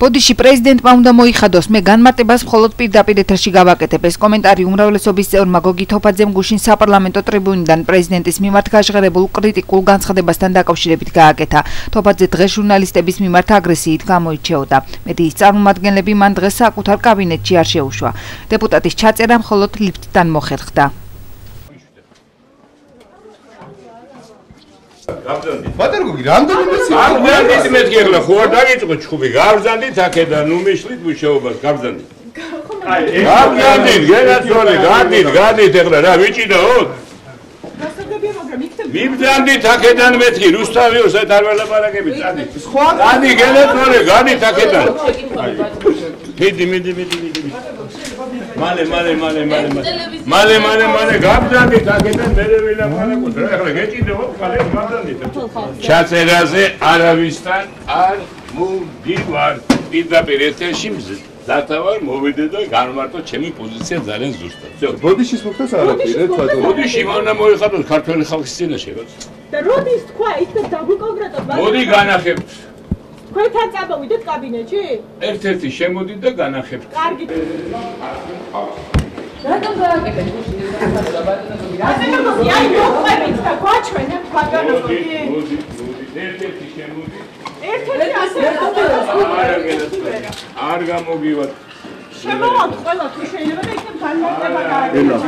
ბოდიში პრეზიდენტმა უნდა მოიხადოს. მე განმარტებას მხოლოდ პირდაპირ ეთერში გავაკეთებ. ეს კომენტარი უმრავლესობის წევრმა გოგი თოფაძემ გუშინ საპარლამენტო ტრიბუნიდან პრეზიდენტის მიმართ გაჟღერებულ კრიტიკულ განცხადებასთან დაკავშირებით გააკეთა. თოფაძე დღეს ჟურნალისტების მიმართ აგრესიით გამოირჩეოდა. მედიის წარმომადგენლები მან დღეს საკუთარ კაბინეტში არ შეუშვა. დეპუტატის ჩაწერა მხოლოდ ლიფტთან მოხერხდა გაბზანდით. ბატონო რამდენი მეცი? გაბზანდით მეთქი ახლა ხო არ დაგიწყო ჩხუბი. გაბზანდით აქედან ნუ მეშლით მუშაობას გაბზანდით. გაბზანდით, გენაცვალე, გადით, გადით ახლა რა ვიჭიდაო? მიბზანდით აქედან მეთქი, რუსთავიო საერთოდ არ ველაპარაკებით, წადი. სხვა გადი გენაცვალე, გადით აქედან. მიდი, მიდი, მიდი, მიდი. მალე მალე მალე მალე მალე. მალე მალე გაბდანით აქედან მე ვილაპარაკოთ რა ახლა გეჭიდება ხალე გაბდანით ჩაწერაზე არავისთან არ მოვდივარ. პირდაპირ ეთერში დათავარ მოვიდე და განმარტო ჩემი პოზიცია ძალიან ზუსტად. ბოდიშის მოხდეს არაფერი თვატო ბოდიში მანა მოიხადოთ ქართველი ხალხის წინაშე რა და როდის თქვა იქ და დაგვიკონკრეტო მოდი განახებთ. თქვენთან წამოვიდეთ კაბინეტში? ერთ-ერთი შემოდით და განახებთ. კარგი. რატომ გააკეთეთ გუშინ ეს ბატონო? ბატონო, აი მოყვებით და გვაჩვენე ბატონო. მოდი, მოდი, მოდი. ერთ-ერთი შემოდით. ერთ-ერთი ასე არ გამოგივათ. შემოვათ ყველა თუ შეიძლება და იქნებ განმარტება გააკეთოთ.